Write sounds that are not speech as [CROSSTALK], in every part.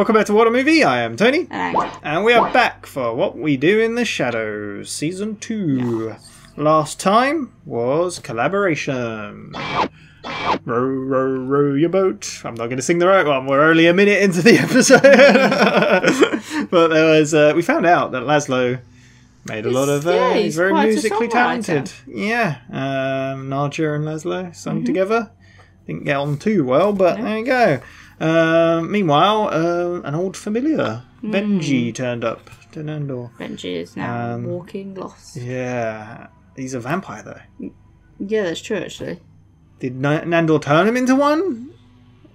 welcome back to WhatAreMovie. I am Tony, And and we are back for What We Do in the Shadows, Season 2. Last time was collaboration. Row, row, row your boat. I'm not going to sing the right one. We're only a minute into the [LAUGHS] episode. [LAUGHS] but there was, uh, we found out that Laszlo made a lot of, uh, yeah, he's he's very musically talented. Yeah. Um, Nadja and Laszlo sung Mm-hmm. together. Didn't get on too well, but there you go. Um, meanwhile, uh, an old familiar, Hmm. Benji, turned up to Nandor. Benji is now Um, walking lost. Yeah, he's a vampire though. Yeah, that's true actually. Did Na- Nandor turn him into one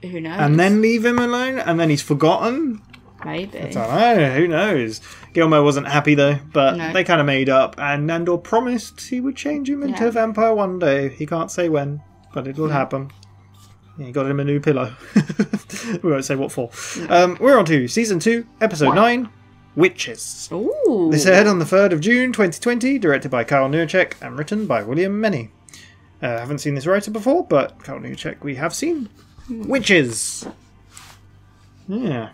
Who knows? and then leave him alone, and then he's forgotten? maybe. I don't know. Who knows? Gilmo wasn't happy though, but No. they kind of made up, and Nandor promised he would change him into Yeah. a vampire one day. He can't say when, but it will happen. Yeah, got him a new pillow. [LAUGHS] we won't say what for. Um, we're on to season two, episode nine, Witches. Ooh. This aired on the 3rd of June 2020, directed by Kyle Newacheck and written by William Meny. Uh, haven't seen this writer before, but Kyle Newacheck we have seen. Witches! Yeah.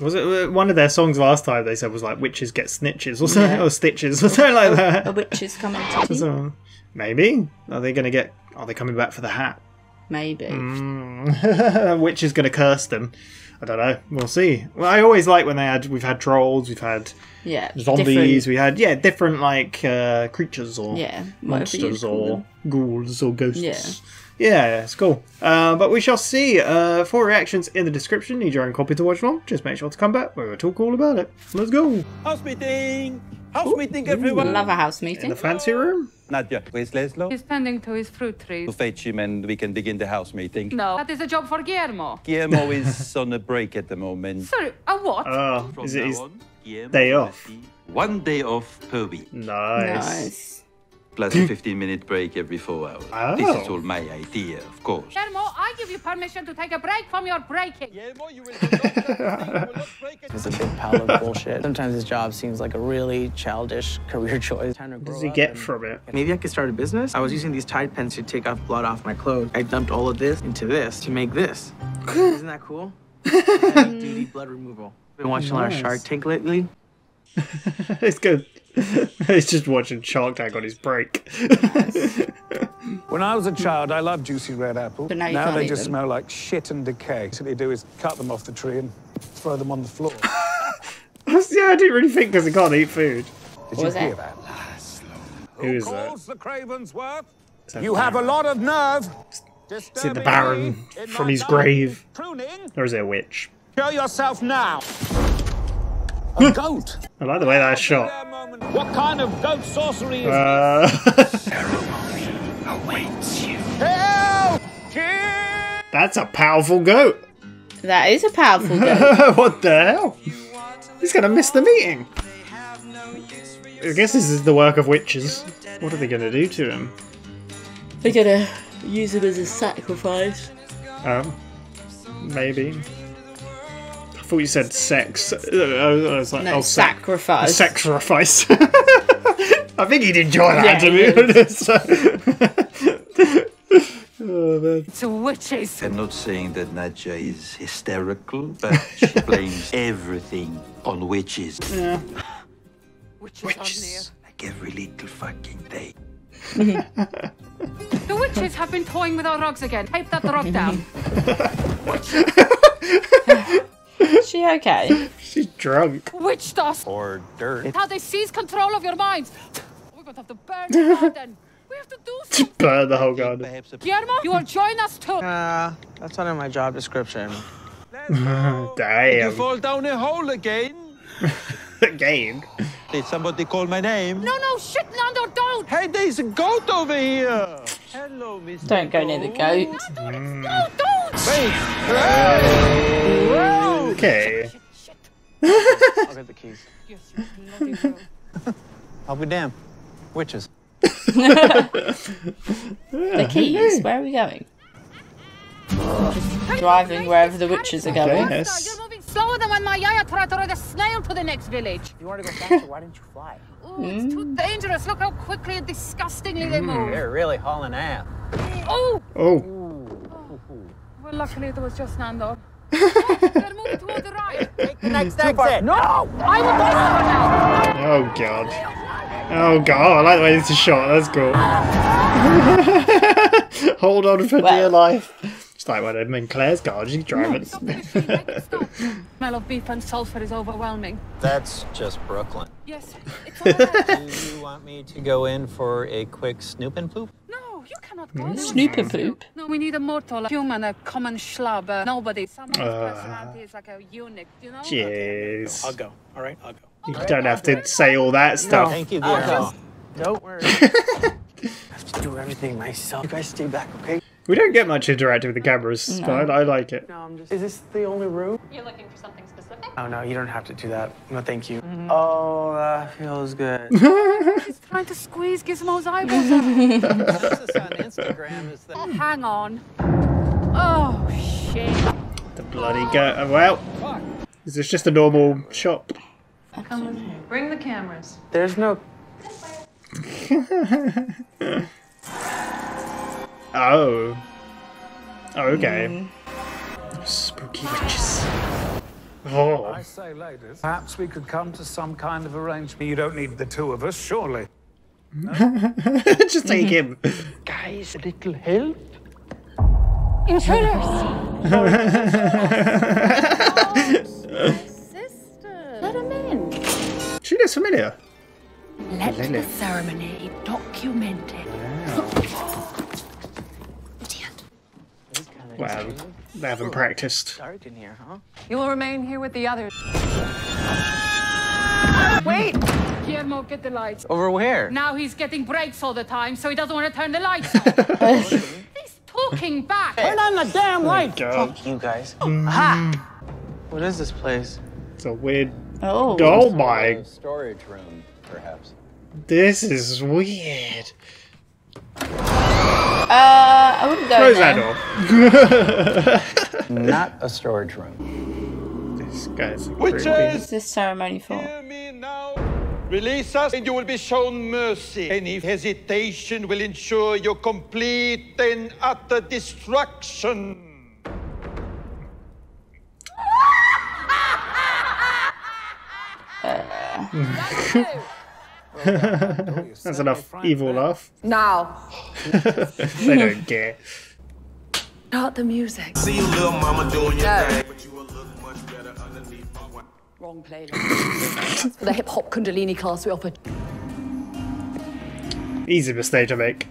Was it uh, one of their songs last time they said was like witches get snitches or something, Yeah. or stitches [LAUGHS] or something like A that? witch is coming to. So, maybe. Are they going to get. Are they coming back for the hat? Maybe. Mm. [LAUGHS] Which is going to curse them? I don't know. We'll see. Well, I always like when they had. We've had trolls. We've had Yeah. zombies. different- We had yeah, different like uh, creatures or Yeah. monsters or them. ghouls or ghosts. Yeah. Yeah, it's cool. Uh, but we shall see. Uh, for reactions in the description, need your own copy to watch along. Just make sure to come back. We'll talk all about it. Let's go. House meeting! House meeting, everyone! Love a house meeting. In meeting. the fancy room. Nadja, where's Laszlo? He's tending to his fruit To trees. fetch him and we can begin the house meeting. No, that is a job for Guillermo. Guillermo is [LAUGHS] on a break at the moment. Sorry, a what? Oh, From is it now his on, Guillermo day off? One day off per week, nice? Nice. Plus a 15 minute break every four hours. This is Oh. all my idea, of course. Guillermo, I give you permission to take a break from your breaking. Guillermo, you will not break it. [LAUGHS] It's a big pile of bullshit. Sometimes this job seems like a really childish career choice. Time to What does he get from it? Maybe I could start a business. I was using these Tide pens to take off blood off my clothes. I dumped all of this into this to make this. [LAUGHS] Isn't that cool? [LAUGHS] Heavy duty blood removal. Been watching a lot of Shark Tank lately. it's good. [LAUGHS] He's just watching Shark Tank on his break. [LAUGHS] When I was a child, I loved juicy red apples. But now you can't they eat just them. smell like shit and decay. So what they do is cut them off the tree and throw them on the floor. [LAUGHS] yeah, I didn't really think because I can't eat food. Did What you hear that? that? Who is that? calls the Cravensworth? Is that You have a lot of nerve. Is it the Baron from his grave? Or is it a witch? Show yourself now. A goat. I like the way that's shot. What kind of goat sorcery is Uh, [LAUGHS] Help! Kid! that's a powerful goat. That is a powerful goat. [LAUGHS] what the hell? He's gonna miss the meeting. I guess this is the work of witches. What are they gonna do to him? They're gonna use him as a sacrifice. Um, maybe. I thought you said sex. Uh, I was like, No, oh, sac- sacrifice. sacrifice. [LAUGHS] I think he'd enjoy that, Yeah, to he be honest. oh, [LAUGHS] man. It's witches. I'm not saying that Nadja is hysterical, but she [LAUGHS] blames everything on witches. Yeah. Witches, Witches. Like every little fucking day. The witches have been toying with our rugs again. Tape that rug down. Is she okay? [LAUGHS] She's drunk. Witch dust. Or dirt. How they seize control of your minds. We're going to have to burn the [LAUGHS] garden. We have to do [LAUGHS] something. Burn the whole garden. Perhaps a Guillermo, you will join us too. Uh, that's not in my job description. Damn. You fall down a hole again? again? Did somebody call my name? No, no, shit, Nandor, don't. Hey, there's a goat over here. Hello, Mr. Don't go near the goat. No, don't. Wait. Okay. I'll get the keys. Yes, you bloody girl. I'll be damned. Witches. The keys. Where are we going? Just driving wherever the witches are going. Yes. You're moving slower than when my yaya tried to ride a snail to the next village. If you want to go faster, why didn't you fly? Ooh, it's too mm. dangerous. Look how quickly and disgustingly they mm, move. They're really hauling ass. Oh, Oh. well, luckily it was just Nandor. [LAUGHS] They're moving toward the right. Next exit. No! I will get over now. Oh god. Oh god, I like the way this is shot, that's cool. [LAUGHS] Hold on for dear life. It's like when I'm in Claire's car, she's driving. Stop this thing, make it stop. Smell of beef and sulfur is overwhelming. That's just Brooklyn. Yes, it's [LAUGHS] all right. Do you want me to go in for a quick snoop and poop? No, you cannot go. there. Snoop poop. No, we need a mortal, a human, a common schlub. Uh, nobody. Someone's Uh. personality is like a eunuch, you know? Jeez. I'll go. All right, I'll go. You don't have to say all that stuff. Thank you, Guillermo. Don't worry. [LAUGHS] I have to do everything myself. You guys stay back, okay? We don't get much interacting with the cameras, but I, I like it. No, I'm just. Is this the only room? You're looking for something specific? Oh no, you don't have to do that. No, thank you. Mm-hmm. Oh, that feels good. [LAUGHS] He's trying to squeeze Gizmo's eyeballs out. This on Instagram is that Hang on. Oh, shit. The bloody go. Uh, well, is this just a normal shop? Come um, Bring the cameras. There's no. [LAUGHS] Oh. Oh, okay. Hmm. Spooky witches. Oh. I say, ladies, perhaps we could come to some kind of arrangement. You don't need the two of us, surely. [LAUGHS] just take him. [LAUGHS] Guys, a little help? Intruders. [LAUGHS] Let him in. She looks familiar. Let Lily. the ceremony document it. Well, they haven't practiced. Dark in here, huh? You will remain here with the others. Wait! Guillermo, get the lights. Over where? Now he's getting breaks all the time, so he doesn't want to turn the lights on. [LAUGHS] he's talking back. Turn on the damn light! God. Fuck you guys. Mm. Ha! What is this place? It's a weird. Oh. Oh my. storage room, perhaps. This is weird. Uh, I wouldn't go Close in that there. door. [LAUGHS] Not a storage room. This guy's Witches! creepy. What's this ceremony for? Hear me now. Release us, and you will be shown mercy. Any hesitation will ensure your complete and utter destruction. [LAUGHS] That's enough evil laugh. Now, [LAUGHS] They don't care. start the music. See you, little mama, doing your No. thing, but you will look much better underneath my. Wrong playlist. [LAUGHS] For the hip hop Kundalini class we offered. Easy mistake to make.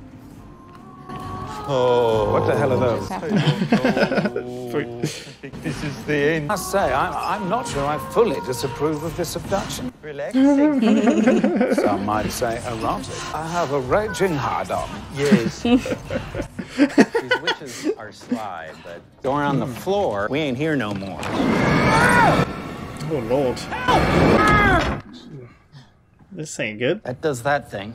Oh. What the hell are those? [LAUGHS] This is the end. I must say, I'm, I'm not sure I fully disapprove of this abduction. Relaxing. [LAUGHS] Some might say erotic. I have a raging hard on. yes. [LAUGHS] These witches are sly, but going on the floor, we ain't here no more. Oh lord. This ain't good. That does that thing.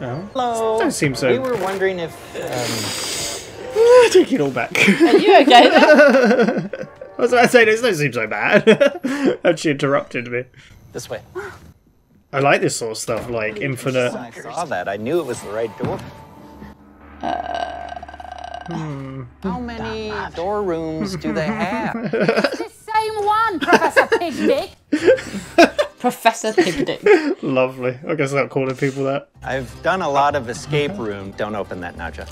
Oh. Hello. Don't seem so- We were wondering if. Um, [LAUGHS] Take it all back. Are you okay then? [LAUGHS] I was about to say, this don't seem so bad. [LAUGHS] and she interrupted me. this way. I like this sort of stuff, like infinite. I saw that. I knew it was the right door. How many door rooms do they have? it's The same one, Professor Pig Dick. Professor Pig Dick. [LAUGHS] Lovely. I guess I'm calling people that. I've done a lot of escape room. Don't open that now, Jeff.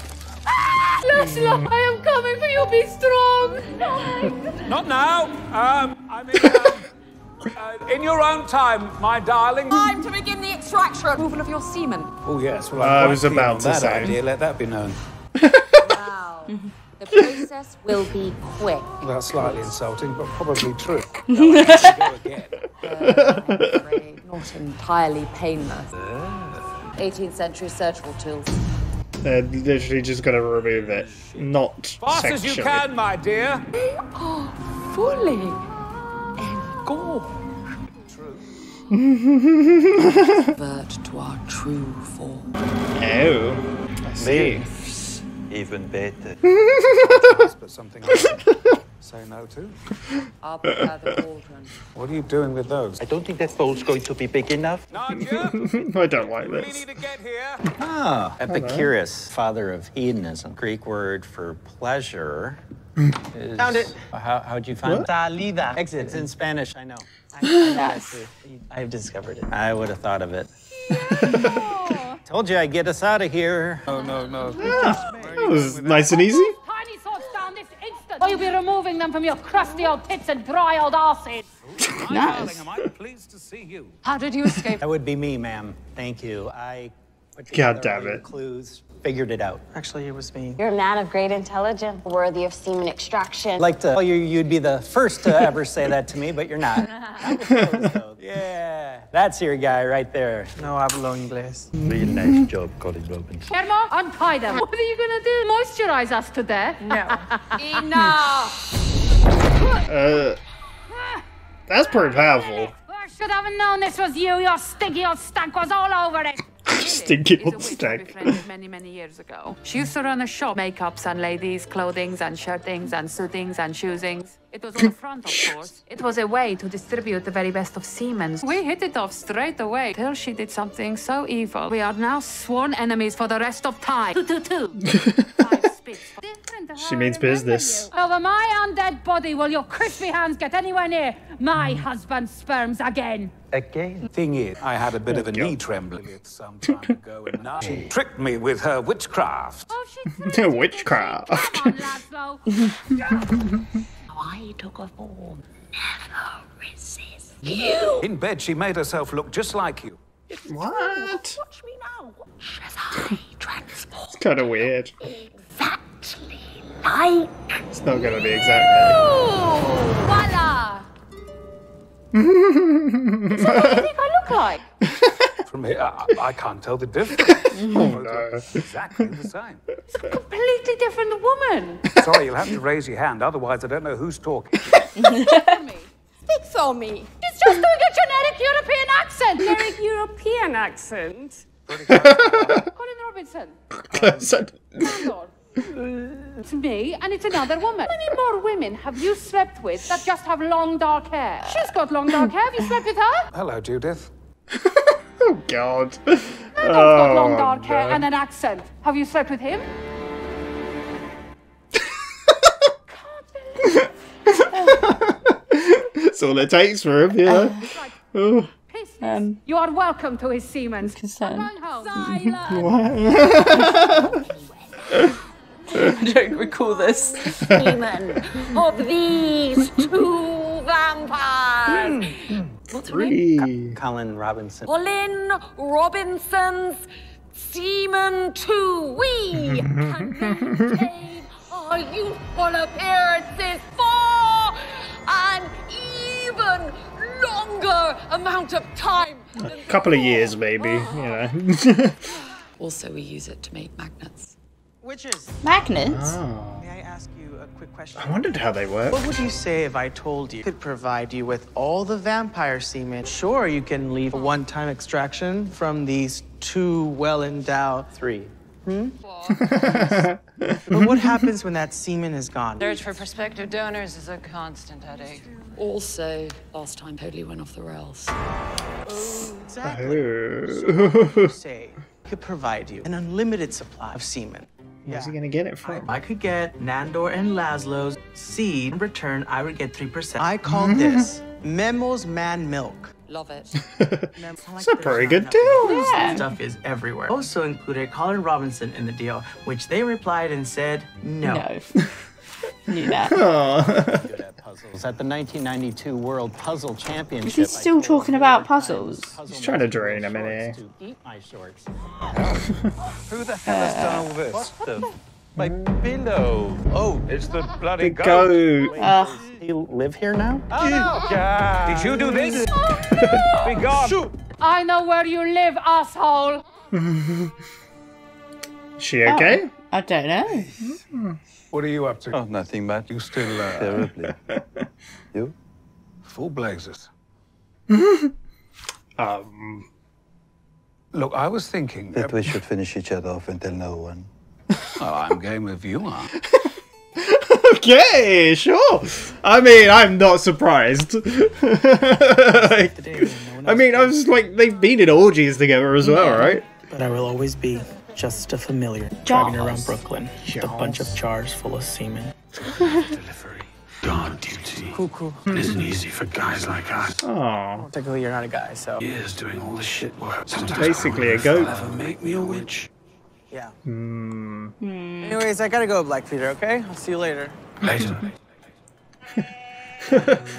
Laszlo, I am coming for you. Be strong. Not now. Um, I mean, um, uh, in your own time, my darling. Time to begin the extraction. Removal of your semen. Oh yes, well, I I'm quite was keen about to that say. idea. Let that be known. Now, [LAUGHS] the process will be quick. That's slightly insulting, but probably true. [LAUGHS] Go again. [LAUGHS] Uh, Afraid Not entirely painless. Ah. 18th century surgical tools. They're literally just gonna remove it. Not Fast as you sexually. can, my dear. Fully engorged. Revert [LAUGHS] to our true form. Oh. I see. Even better. [LAUGHS] But something like say no to. I'll prepare the cauldron. What are you doing with those? I don't think that bowl's going to be big enough. Nadja, [LAUGHS] I don't like we this. need to get here. Ah, Epicurus, father of hedonism. Greek word for pleasure. Is, Found it. How, how'd you find What? it? Salida. It's in Spanish, I know. Nice. I've discovered it. I would have thought of it. Told you I'd get us out of here. No, no, no. That was nice and easy. Tiny swords down this instant, or you'll be removing them from your crusty old tits and dry old asses. [LAUGHS] Nice. Am I pleased to see you? How did you escape? That would be me, ma'am. Thank you. I put God damn it. clues, figured it out. Actually, it was me. You're a man of great intelligence, worthy of semen extraction. Like to tell you you'd be the first to ever say that to me, but you're not. [LAUGHS] I was close, though. Yeah, that's your guy right there. No hablo inglés. Real nice job, Colin Robinson. Guillermo, untie them. What are you gonna do? Moisturize us to death? No. [LAUGHS] Enough! Uh, that's pretty powerful. I should have known this was you. Your stinky old stank was all over it. [LAUGHS] Stinky old witch stank. many, many years ago. She used to run a shop, makeups and ladies' clothings and shirtings and suitings and shoesings. It was on the front, of course. It was a way to distribute the very best of Siemens. We hit it off straight away till she did something so evil. We are now sworn enemies for the rest of time. Two, two, two. [LAUGHS] Five spits. Different how She means business. Oh, Over my undead body will your crispy hands get anywhere near my hmm. husband's sperms again. Again. Thing is, I had a bit of a knee trembling it some time ago, and now she tricked me with her witchcraft. Oh, she. [LAUGHS] Witchcraft. Come on, Laszlo. [LAUGHS] I took a form. Never resist. In bed, she made herself look just like you. What? Watch me now. As I transport It's kind of weird. Exactly like It's not gonna be exactly. Voila! [LAUGHS] what do you think I look like? From here, I, I can't tell the difference. Oh no. exactly the same. It's a completely different woman. Sorry, you'll have to raise your hand, otherwise I don't know who's talking. [LAUGHS] Speak for me. She's just doing a generic European accent. Generic [LAUGHS] European accent. Colin Robinson. So- Landlord. It's me and it's another woman. How many more women have you slept with that just have long dark hair? She's got long dark hair. Have you slept with her? Hello, Judith. [LAUGHS] oh god. Landlord's got long Oh, dark hair no. and an accent. Have you slept with him? [LAUGHS] That's all it takes for him, yeah. Oh. Um, you are welcome to his Siemens. Concern. I'm going home. [LAUGHS] I [LAUGHS] don't recall this. Demon of these two vampires. Hmm. What's her name? Three. Colin Robinson. Colin Robinson's Seaman 2. We can [LAUGHS] maintain our youthful appearances for an even longer amount of time. A couple of years, maybe. You know. [LAUGHS] Also, we use it to make magnets. Witches, Magnets? oh. may I ask you a quick question? I wondered how they work. What would you say if I told you I could provide you with all the vampire semen? Sure, you can leave a one-time extraction from these two well-endowed. Three. Hmm? [LAUGHS] But what happens when that semen is gone? Search for prospective donors is a constant headache. Also, last time totally went off the rails. Exactly. Oh. [LAUGHS] Say, could provide you an unlimited supply of semen. Where's he gonna get it from? I could get Nandor and Laszlo's seed. In return, I would get 3%. I call [LAUGHS] this Memo's Man Milk. Love it. [LAUGHS] It's a pretty good deal. This stuff is everywhere. Also included Colin Robinson in the deal, which they replied and said no. No. [LAUGHS] Knew that. Oh. At puzzles. At the 1992 World Puzzle Championship. Is he still talking about puzzles? He's trying to drain him in here. To eat my shorts. [LAUGHS] Who the hell has done all uh, this? What the? My pillow. Oh, it's the [LAUGHS] bloody The goat. goat. Ugh. Do you live here now? Oh, no. Did you do oh, this? [LAUGHS] Be gone. I know where you live, asshole. She okay? Oh, I don't know. Hmm. What are you up to? Oh, nothing much. You still uh, Terribly. [LAUGHS] you? full blazes. [LAUGHS] Um. Look, I was thinking. That we should finish each other off and tell no one. [LAUGHS] Well, I'm game if you are. okay, sure. I mean, I'm not surprised. Like, I mean, I was like, they've been in orgies together as well, right? But I will always be just a familiar driving around Brooklyn with a bunch of jars full of semen. [LAUGHS] Delivery. Guard duty. Cool, cool. It isn't easy for guys like us. Oh, Technically, you're not a guy, so. Years doing all the shit work. Sometimes basically a goat. ever make me a witch. Yeah. Hmm. Anyways, I gotta go, Black Peter, okay? I'll see you later. Later. [LAUGHS]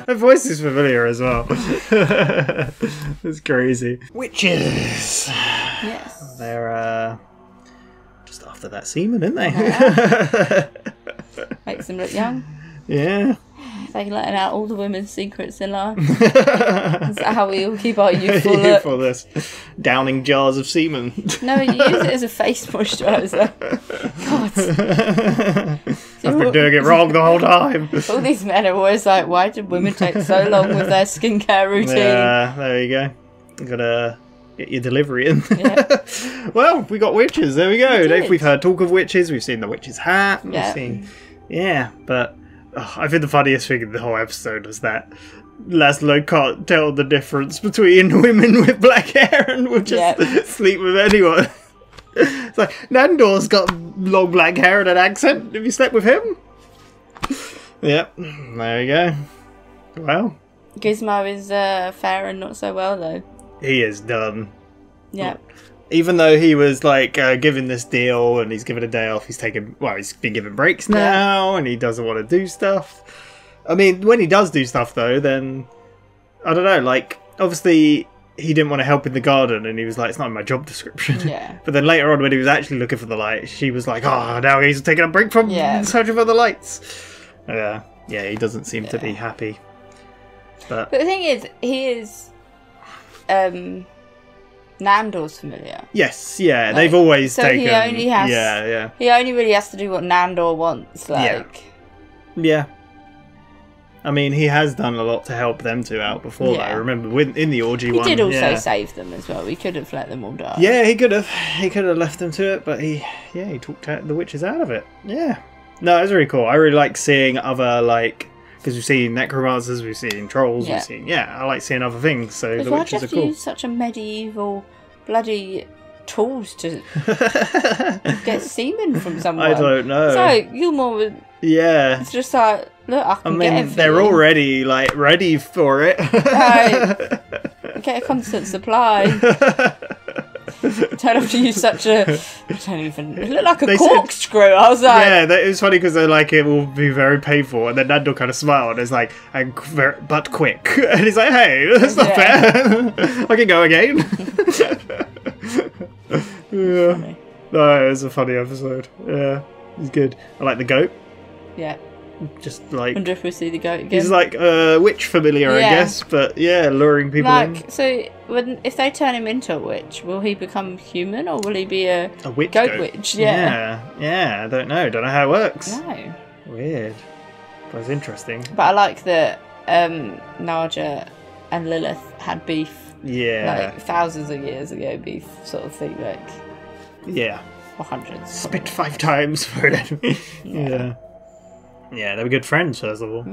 Her voice is familiar as well. [LAUGHS] it's crazy. Witches. Yes. They're uh, just after that semen, aren't they? Oh, [LAUGHS] Makes them look young. yeah. They letting out all the women's secrets in life. [LAUGHS] Is that how we all keep our [LAUGHS] youthful look? For this, downing jars of semen. No, you use it as a face moisturiser. God. I've been doing it wrong the whole time. All these men are always like, why did women take so long with their skincare routine? Yeah, there you go. You gotta get your delivery in. Yeah. [LAUGHS] well, we got witches. There we go. We Dave, we've heard talk of witches. We've seen the witch's hat. We've seen, yeah. But oh, I think the funniest thing in the whole episode was that Laszlo can't tell the difference between [LAUGHS] women with black hair and will just Yeah. [LAUGHS] sleep with anyone. it's like Nandor's got long black hair and an accent. Have you slept with him? Yep. There you go. Well, Gizmo is uh, fair and not so well, though. He is done. Yeah. even though he was like uh, given this deal and he's given a day off, he's taken well, he's been given breaks now, and he doesn't want to do stuff. I mean, when he does do stuff though, then I don't know. Like, obviously, he didn't want to help in the garden, and he was like, "It's not in my job description." [LAUGHS] Yeah. but then later on, when he was actually looking for the light, she was like, "Oh, now he's taking a break from Yeah. [LAUGHS] searching for the lights." Yeah, yeah, he doesn't seem to be happy. But But the thing is, he is um, Nandor's familiar. yes, yeah, Like, they've always so taken. he only has. yeah, yeah. He only really has to do what Nandor wants. Like, Yeah. I mean, he has done a lot to help them two out before. Yeah. Though. Remember, with, in the orgy he one, did also yeah. save them as well. We could have let them all die. Yeah, he could have. He could have left them to it, but he, yeah, he talked out the witches out of it. Yeah. No, it was really cool. I really like seeing other like because we've seen necromancers, we've seen trolls, Yeah. we've seen yeah. I like seeing other things. So Because the witches are have to cool. use such a medieval bloody tools to [LAUGHS] get semen from someone? I don't know. So Gilmore was Yeah. it's just like, look, I I can it mean, they're already like ready for it. Right. [LAUGHS] Get a constant supply. [LAUGHS] [LAUGHS] don't have to use such a. I don't even. It looked like a They said- corkscrew. I was like, yeah, that, it was funny because they're like, it will be very painful, and then Nandor kind of smiled and is like, and qu- but quick, [LAUGHS] and he's like, hey, [LAUGHS] that's not fair. I can go again. yeah. No, it was a funny episode. Yeah, it's good. I like the goat. yeah. Just like Wonder if we'll see the goat again. he's like a witch familiar, I guess, but yeah, luring people in. Like, so when if they turn him into a witch, will he become human or will he be a, A witch goat, goat. witch? Yeah. yeah, yeah. I don't know. Don't know how it works. No. Weird. But it's interesting. But I like that um, Nadja and Lilith had beef. Yeah. Like thousands of years ago, beef sort of thing, like Yeah. or hundreds. Spit five times for an [LAUGHS] enemy. yeah. Yeah, they were good friends, first of all.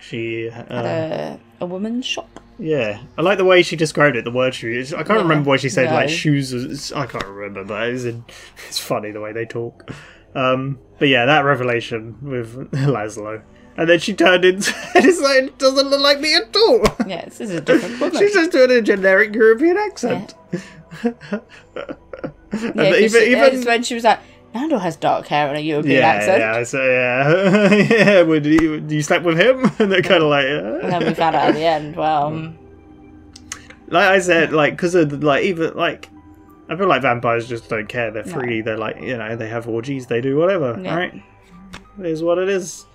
She. Uh, Had a, a woman's shop. yeah. I like the way she described it, the word shoes. I can't Yeah. remember what she said, like shoes. is- I can't remember, but it's, it's funny the way they talk. Um, but yeah, that revelation with [LAUGHS] Laszlo. And then she turned into. it's like, it doesn't look like me at all. Yeah, this is a different woman. She's just doing a generic European accent. [LAUGHS] And Yeah, 'cause even, she- even when she was like, Nandor has dark hair and a European yeah, accent. yeah, so yeah, [LAUGHS] yeah. Would you, you slept with him? [LAUGHS] And they're kind of like, And uh. then we found out at the end, well, um, like I said, like because of the, like even like. I feel like vampires just don't care. They're No. free. They're like you know they have orgies. They do whatever. Yeah. Right? It is what it is.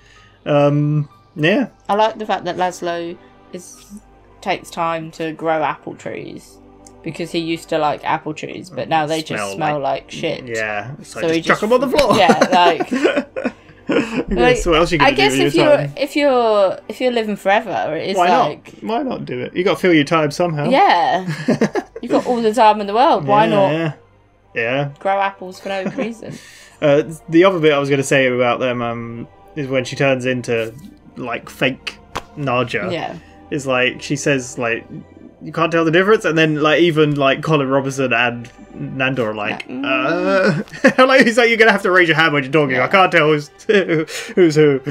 Um. Yeah. I like the fact that Laszlo is takes time to grow apple trees because he used to like apple trees, but now they just Smell smell like- like, shit. Yeah. So, So he just chuck them on the floor. Yeah, like. [LAUGHS] Yes, what else you I guess if your you're time? if you're if you're living forever, it's Why like not? Why not do it? You got to fill your time somehow. yeah, [LAUGHS] you've got all the time in the world. Why Yeah, not Yeah. Yeah. grow apples for no [LAUGHS] reason? Uh, the other bit I was going to say about them um, is when she turns into like fake Nadja. Yeah. Is like she says like you can't tell the difference, and then like even like Colin Robinson and Nandor are like, uh, [LAUGHS] like he's like you're gonna have to raise your hand when you're talking. I can't tell who's [LAUGHS] who's who.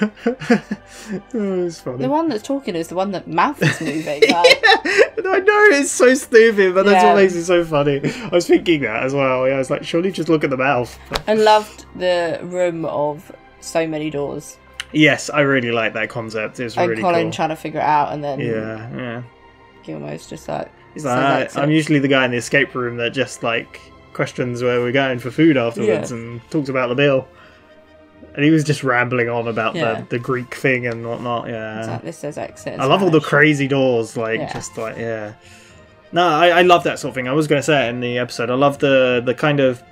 [LAUGHS] oh, it's funny. The one that's talking is the one that mouth is moving. Like, I know it's so stupid, but that's Yeah. what makes it so funny. I was thinking that as well. Yeah, I was like, surely just look at the mouth. I loved the room of so many doors. Yes, I really like that concept. It's and really Colin cool. trying to figure it out, and then Yeah, yeah. Gilmore's just like, He's like, I'm it. usually the guy in the escape room that just like questions where we're going for food afterwards Yeah. and talks about the bill. And he was just rambling on about Yeah. the, the Greek thing and whatnot. Yeah, like, this says exit. I love all the crazy doors, like Yeah. just like yeah. No, I, I love that sort of thing. I was going to say it in the episode. I love the the kind of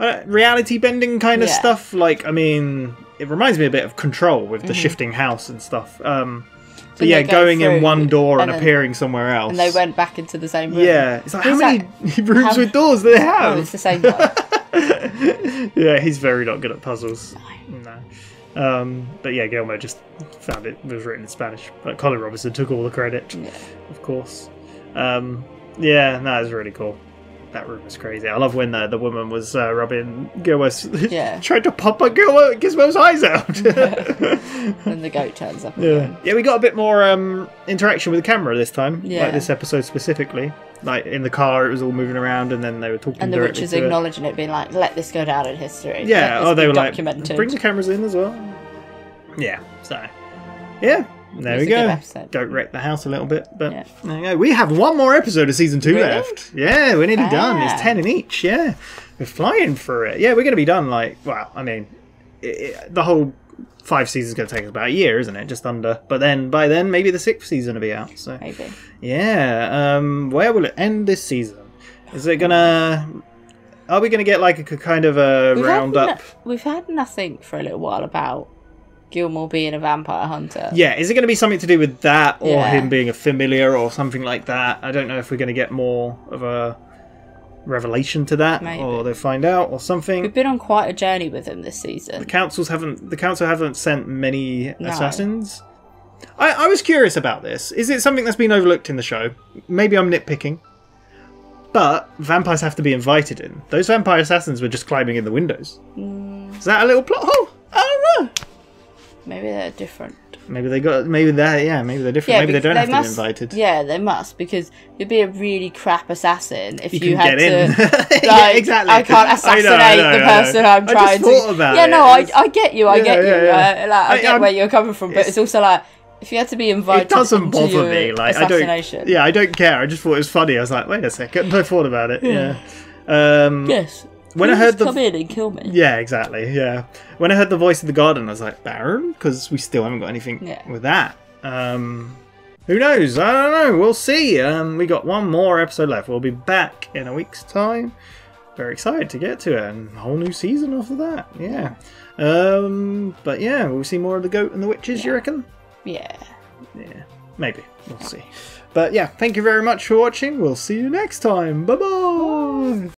uh, reality bending kind of Yeah. stuff. Like, I mean, it reminds me a bit of Control with the Mhm. shifting house and stuff. Um, but yeah, go going in one door and, and then- appearing somewhere else. And they went back into the same room. Yeah, it's like how many [LAUGHS] rooms how- with doors do they have? Oh, it's the same one. [LAUGHS] yeah, he's very not good at puzzles. No. Um, but yeah, Gilmore just found it It was written in Spanish. But Colin Robinson took all the credit, of course. Um, yeah, that was really cool. That room was crazy. I love when the, the woman was uh, rubbing Gilmore's, [LAUGHS] Yeah. trying to pop a Gilmore, Gizmo's eyes out. [LAUGHS] and the goat turns up. Yeah, yeah, we got a bit more um, interaction with the camera this time, Yeah. like this episode specifically. Like in the car, it was all moving around, and then they were talking. And the directly witches to it. acknowledging it, being like, let this go down in history. Yeah, oh, they were like, documented. bring the cameras in as well. Yeah, so yeah, there we go. Don't wreck the house a little bit, but there you go. We have one more episode of season two Really? left. Yeah, we're nearly done. It's ten in each. Yeah, we're flying through it. Yeah, we're gonna be done. Like, well, I mean, i i the whole five seasons gonna take us about a year, isn't it? Just under. But then by then, maybe the sixth season will be out. So Maybe. yeah. Um, where will it end this season? Is it gonna? Are we gonna get like a kind of a We've had, roundup? no- we've had nothing for a little while about Gilmore being a vampire hunter. Yeah, is it going to be something to do with that, or Yeah. him being a familiar, or something like that? I don't know if we're going to get more of a revelation to that, Maybe. or they'll find out, or something. We've been on quite a journey with him this season. The councils haven't. The council haven't sent many No. assassins. I, I was curious about this. Is it something that's been overlooked in the show? Maybe I'm nitpicking. But vampires have to be invited in. Those vampire assassins were just climbing in the windows. Mm, Is that a little plot hole? I don't know. Maybe they're different. Maybe they got. Maybe that. Yeah. Maybe they're different. maybe they don't have must, to be invited. Yeah, they must because you'd be a really crap assassin if You you, had to. [LAUGHS] Like, Yeah, exactly. I can't I know, assassinate I know, the person I'm trying to. about yeah, no, I, I get you. I Yeah, get yeah, you. yeah. Uh, like, I, get I'm- where you're coming from, but it's- it's, also like if you had to be invited. it doesn't bother me. Like I don't. Yeah, I don't care. I just thought it was funny. I was like, wait a second. [LAUGHS] I thought about it. Yeah. Yeah. Um, Yes. When I heard the come in and kill me. yeah, exactly. Yeah. When I heard the voice of the garden, I was like, Baron, because we still haven't got anything Yeah. with that. Um, who knows? I don't know. We'll see. Um, we got one more episode left. We'll be back in a week's time. Very excited to get to it, and a whole new season after that. Yeah. Um, but yeah, we'll see more of the goat and the witches. You reckon? Yeah. Yeah, maybe. We'll see. But yeah, thank you very much for watching. We'll see you next time. Bye bye.